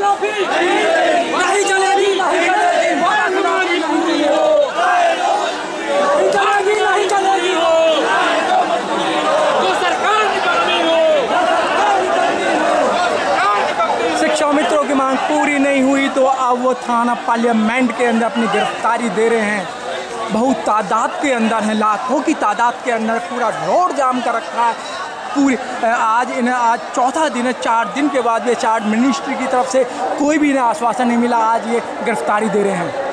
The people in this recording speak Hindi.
नहीं चलेगी नहीं चलेगी। नहीं चलेगी नहीं चलेगी। शिक्षा मित्रों की मांग पूरी नहीं हुई तो अब वो थाना पार्लियामेंट के अंदर अपनी गिरफ्तारी दे रहे हैं। बहुत तादाद के अंदर हैं लाखों की तादाद के अंदर पूरा रोड जाम कर रखा है। पूरी आज इन्हें आज चौथा दिन है, चार दिन के बाद ये चार मिनिस्ट्री की तरफ़ से कोई भी इन्हें आश्वासन नहीं मिला, आज ये गिरफ्तारी दे रहे हैं।